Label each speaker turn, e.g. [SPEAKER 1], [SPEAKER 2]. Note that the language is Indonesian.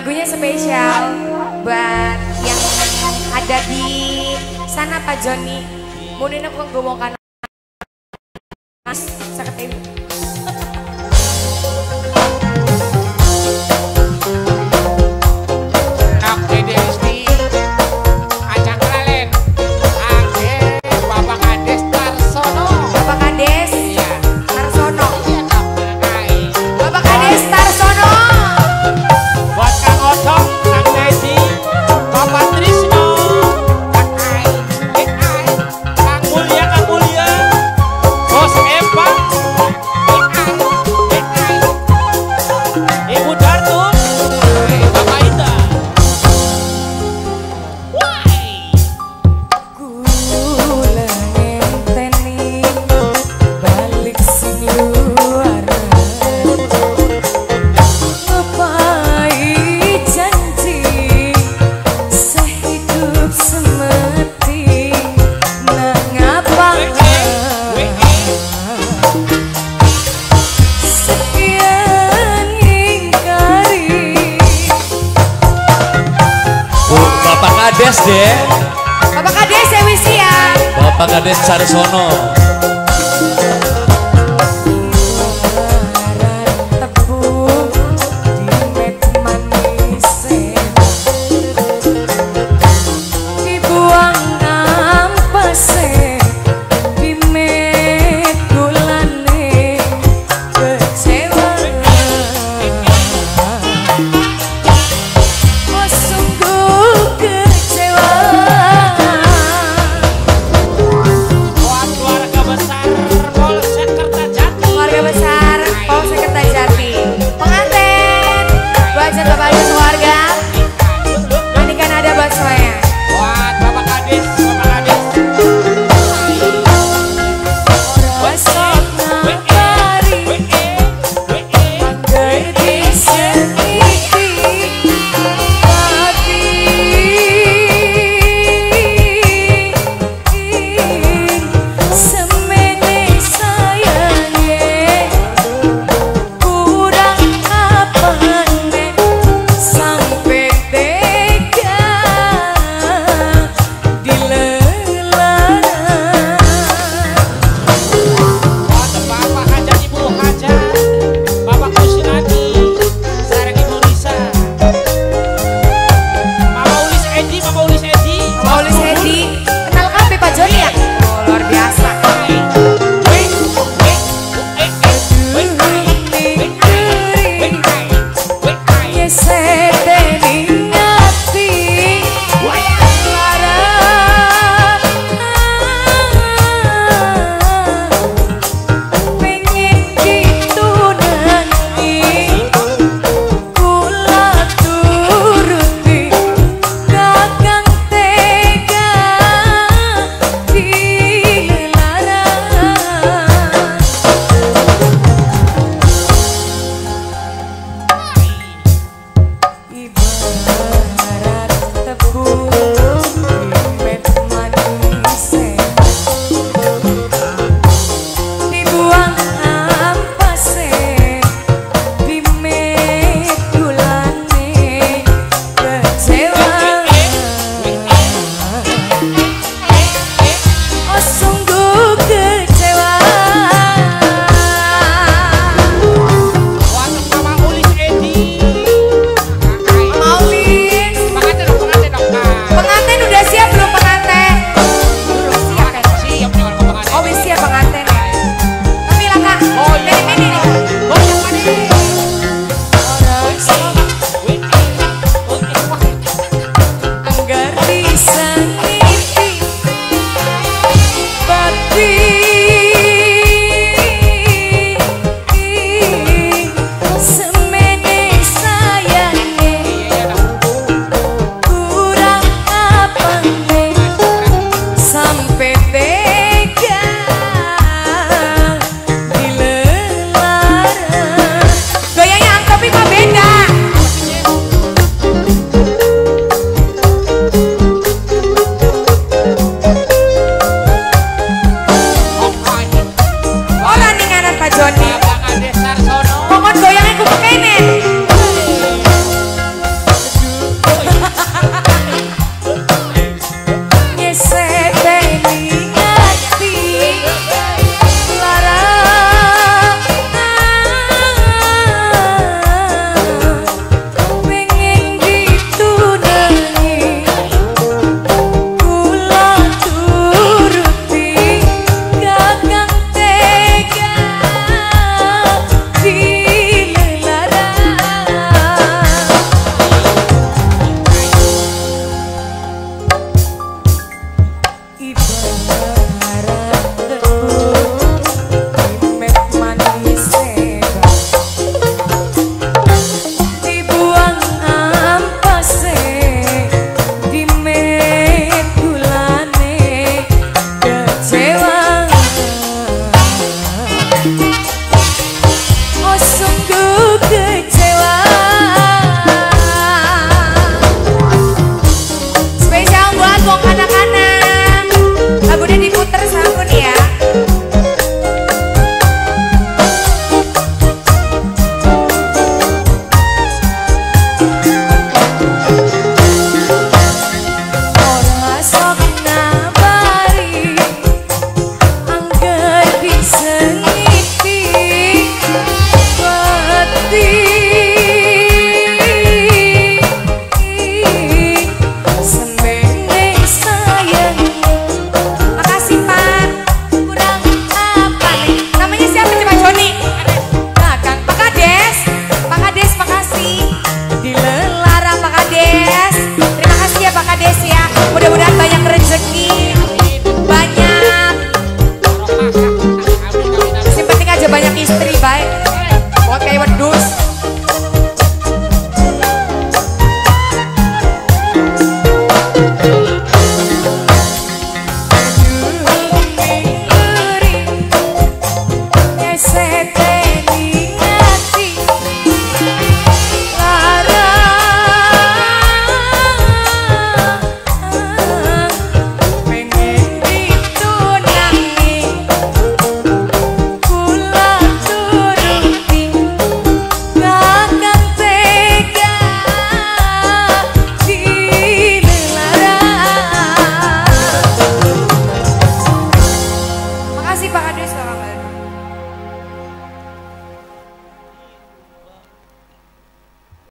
[SPEAKER 1] Lagunya spesial buat yang ada di sana Pak Joni.
[SPEAKER 2] Mau kok gue mau kan. Sakit ibu.
[SPEAKER 3] Kades
[SPEAKER 1] Bapak Kades Dewi ya.
[SPEAKER 3] Bapak Kades Carsono ya.